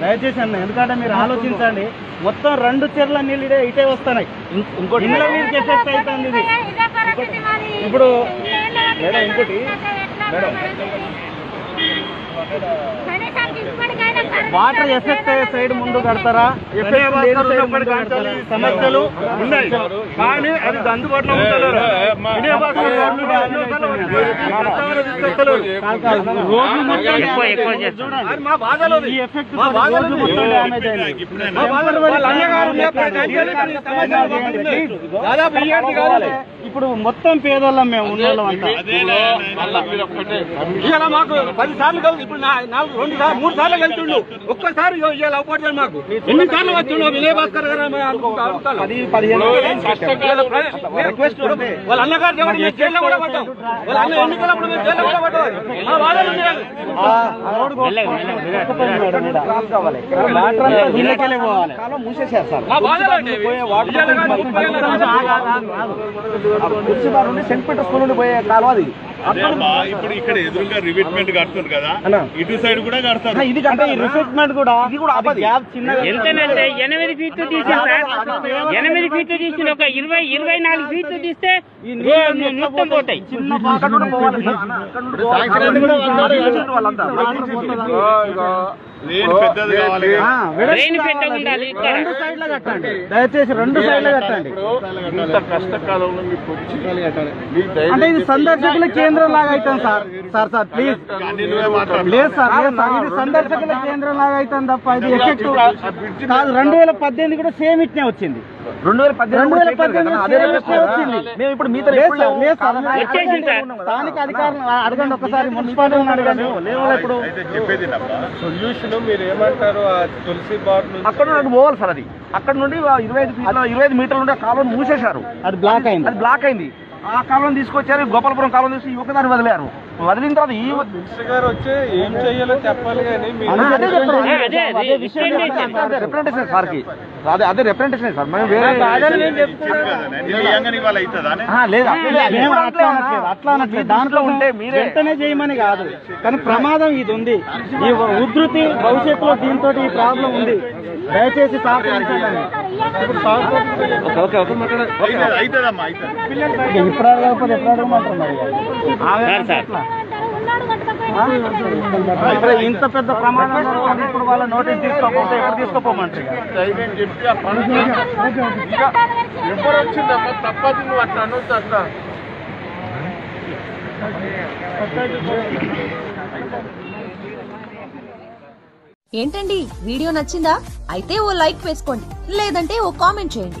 దయచేసి అన్న ఎందుకంటే మీరు ఆలోచించండి మొత్తం రెండు చెర్ల నీళ్ళు ఇదే ఇటే వస్తున్నాయి. ఇంకోటి ఇంట్లో మీకు ఎఫెక్ట్ అవుతుంది ఇది. ఇప్పుడు మేడం ఇంకోటి మేడం వాటర్ ఎఫెక్ట్ అయ్యే సైడ్ ముందు కడతారా? సమస్యలు ఉన్నాయి కానీ అది అందుబాటులో ఇప్పుడు మొత్తం పేదోళ్ళం మేము ఉన్నోళ్ళం అంతా ఇవాళ మాకు పది సార్లు కలిసి ఇప్పుడు రెండు సార్లు మూడు సార్లు కలిసిండు ఒక్కసారి ఇవాళ మాకు. ఎన్ని సార్లు వచ్చిండు విజయ భాస్కర్ గారు. వాళ్ళ అన్నగారు జైల్లో కూడా పడ్డాం. వాళ్ళ అన్న ఎన్నికలప్పుడు మేము జైల్లో కూడా పడ్డాం. మా. సెంట్ పీటర్ స్కూల్ నుండి పోయే కాలం అది. ఇప్పుడు ఇక్కడ ఎదురుగా రివిట్మెంట్ కడుతుంది కదా ఇటు సైడ్ కూడా కడతారు. ఇది రిఫ్రెష్మెంట్ కూడా ఎంతనంటే ఎనిమిది ఫీట్లు తీసాం సార్. ఎనిమిది ఫీట్లు తీసిన ఒక ఇరవై ఇరవై నాలుగు ఫీట్లు తీస్తే మొత్తం పోతాయి? చిన్న రెండు సైడ్ల కట్టండి. దయచేసి రెండు సైడ్ల కట్టండి. ఇంత కష్టకాలంలో అంటే ఇది సందర్శకుల కేంద్రం లాగా అవుతుంది సార్. సార్ సార్ ప్లీజ్ లేదు సార్ లేదు సార్ ఇది సందర్శకుల కేంద్రం లాగా అవుతుంది తప్ప ఇది ఎఫెక్ట్ కాదు రెండు వేల పద్దెనిమిది కూడా సేమ్ ఇట్నే వచ్చింది. రెండు వేల. స్థానిక అధికారులు అడగండి ఒకసారి మున్సిపాలిటీ అడగండి. ఇప్పుడు. అయితే చెప్పేది నమ్మా. అక్కడ నుండి పోవాలి సార్ అది. అక్కడ నుండి ఇరవై ఐదు ఇరవై ఐదు మీటర్ల నుండి ఆ కాలువను మూసేశారు. అది బ్లాక్ అయింది. అది బ్లాక్ అయింది. ఆ కాలువను తీసుకొచ్చారు గోపాలపురం కాలువను తీసి ఈ ఒకదాన్ని వదిలేరు. వదిలిన తర్వాత ఈ విషయం representation. రిప్రజెంటేషన్ సార్కి అదే అదే రిప్రజెంటేషన్ సార్. మేము వేరే అట్లా దాంట్లో ఉంటే మీరే వెంటనే చేయమని కాదు. కానీ ప్రమాదం ఇది ఉంది. ఈ ఉధృతి భవిష్యత్తులో దీంతో ఈ ప్రాబ్లం ఉంది. దయచేసి సహకరించాలని ఓకే ఓకే ఇప్పుడు అడగకపోతే ఎప్పుడు అడగమంటారు మరి? Sir sir. ఇప్పుడు ఇంత పెద్ద ప్రమాదం ఇప్పుడు వాళ్ళ నోటీస్ తీసుకోకపోతే ఎప్పుడు తీసుకోపోమంటారు ఎవరు వచ్చిందమ్మా తప్పది నువ్వు అట్లా అట్లా ఏంటండి? వీడియో నచ్చిందా? అయితే ఓ లైక్ వేసుకోండి. లేదంటే ఓ కామెంట్ చేయండి.